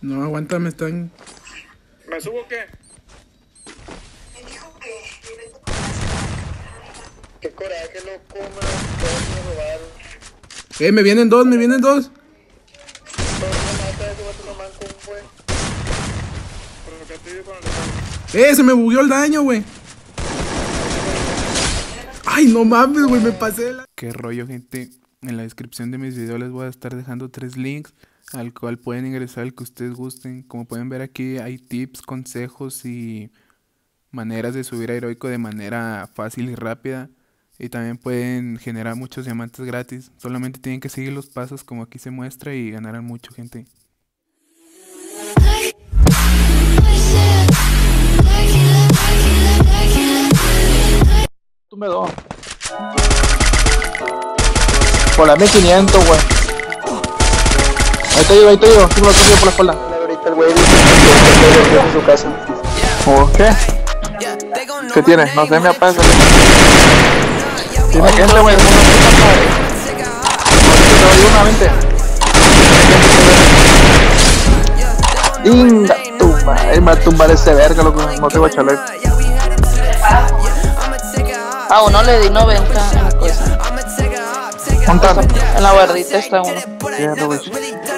No, aguanta, me están. ¿Me subo o qué? Qué coraje, loco, me robaron. Eh, me vienen dos, me vienen dos. Me que Eh, se me bugueó el daño, güey. Ay, no mames, güey, me pasé la... Qué rollo, gente. En la descripción de mis videos les voy a estar dejando tres links al cual pueden ingresar el que ustedes gusten. Como pueden ver aquí hay tips, consejos y maneras de subir a Heroico de manera fácil y rápida. Y también pueden generar muchos diamantes gratis. Solamente tienen que seguir los pasos como aquí se muestra y ganarán mucho, gente. Tú me dos. Por la 1500, güey. Ahí te digo, ahí te. Sí me lo cogido por la espalda. Ahorita el güey dice que está en su casa. ¿O qué? ¿Qué tiene? No sé, me apaga. Tiene gente, güey. Te doy una, vente. Inga, tu madre. Me va a tumbar ese verga, loco. No te voy a echarle. A uno le di 90 en la cosa. Montando. En la bardita está uno.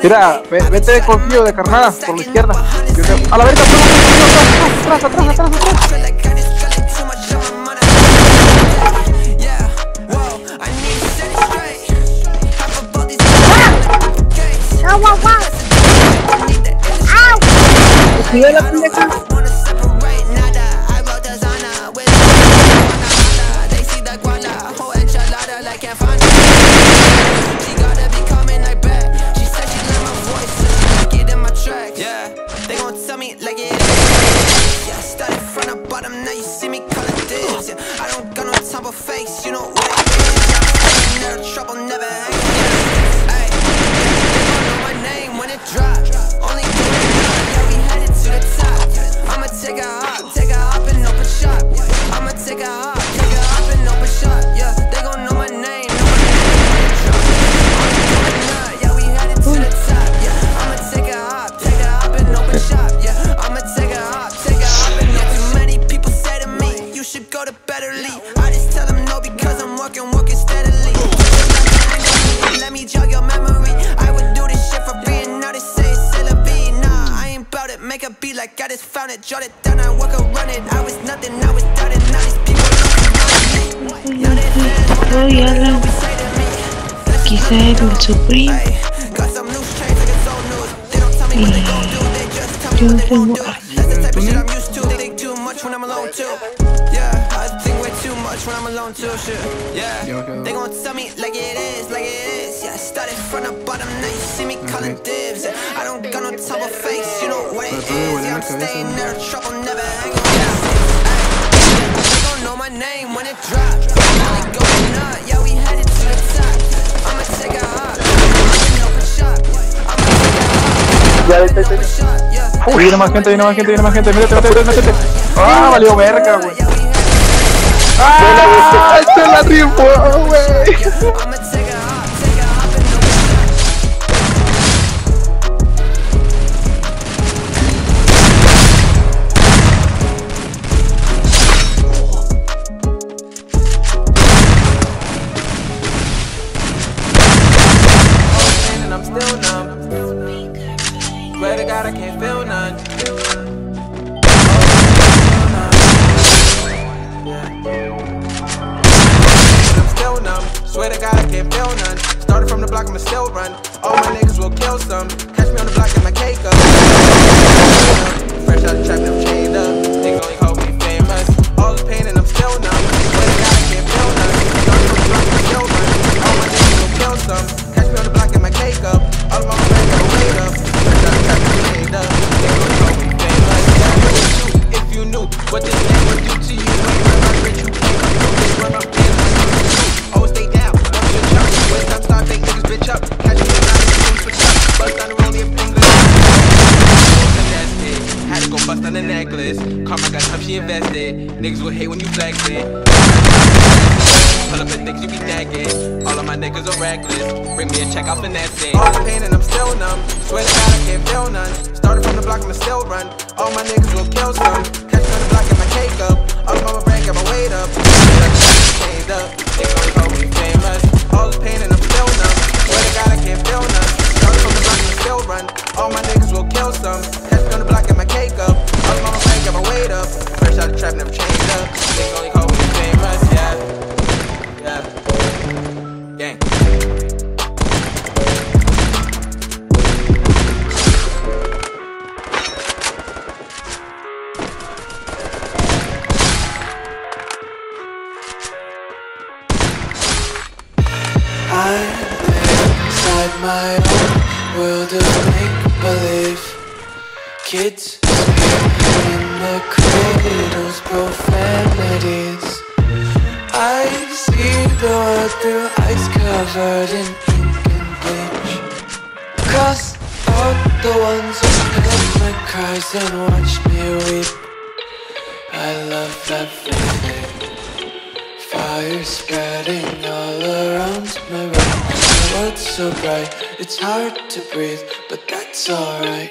Mira, ve- vete de confío de carnada por la izquierda. A la verga, atrás, atrás, atrás, atrás, atrás. Too. Yeah, I think way too much when I'm alone too. Shit, yeah. They gon' tell me like it is, like it is. Yeah, I started from the bottom, now you see me calling dibs. Yeah, I don't got no time for fakes, you know what it is. Yeah, I'm staying there, trouble never hang around. Ay, They gon' know my name when it drops. Ya, vete, vete. Uy, viene más gente, viene más gente, viene más gente. Métete, métete, métete. Ah, valió verga, güey. Ah, se la rifó, güey. Swear to God, I can't feel none. Started from the block, I'ma still run. All my niggas will kill some. Catch me on the block, get my cake up. It. Had to go bust on the necklace. Karma got tough, she invested. Niggas will hate when you flex it. Pull up and niggas, you be nagging. All of my niggas are reckless. Bring me a check, I'll finesse it. All the pain and I'm still numb. Swear to God, I can't feel none. Started from the block, I'ma still run. All my niggas will kill some. Catch me on the block, get my cake up. All of my bread, got my weight up. Kids. In their cradles, profanities. I see the world through ice covered in ink and bleach. Cross out the ones who heard my cries and watched me weep. I love everything Fire spreading all around my room. The world's so bright, it's hard to breathe, but that's alright.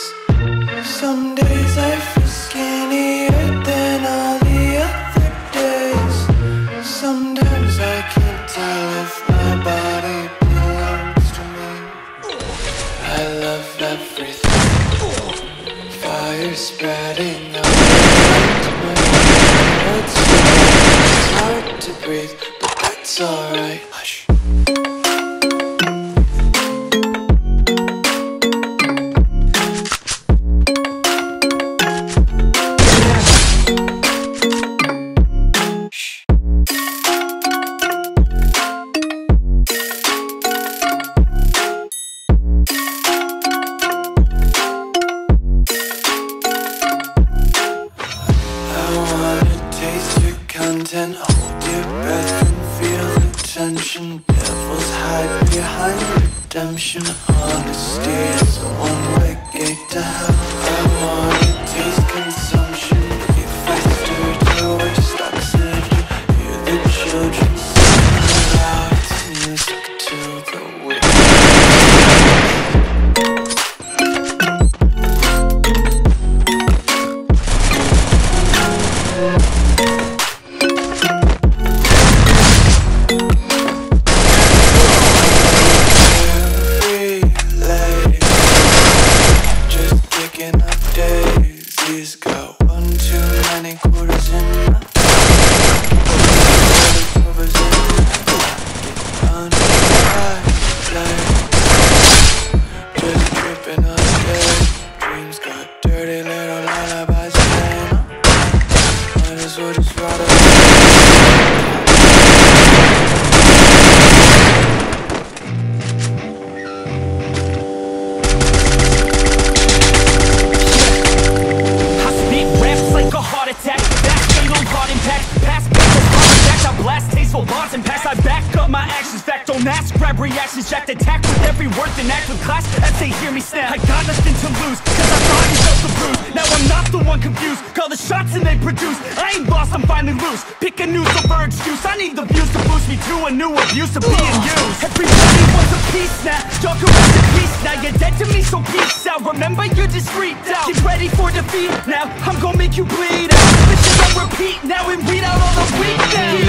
Alright. Reactions. Jacked attack with every word and act with class as they hear me snap. I got nothing to lose, cause I thought you felt the bruise. Now I'm not the one confused. Call the shots and they produce. I ain't lost, I'm finally loose. Pick a new silver excuse. I need the views to boost me to a new abuse of being used. Everybody wants a piece now. Y'all can rest in peace now. You're dead to me, so peace out. Remember, you're discreet out. Get ready for defeat now. I'm gonna make you bleed out. Is on repeat now and weed out all the weak now.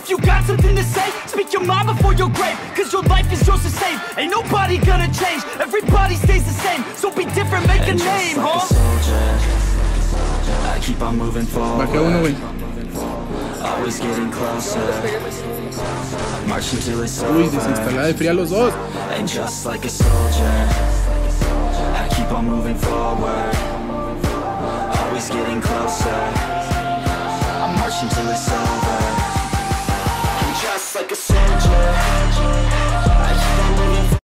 If you got something to say, speak your mind before your grave. Cause your life is yours to save. Ain't nobody gonna change, everybody stays the same. So be different, make and a name, like huh? A soldier, I keep on moving forward. Always getting closer. March until it's over. Uy, desinstalar de fría los dos. And just like a soldier I keep on moving forward. Always getting closer. I'm marching till it's over like a soldier.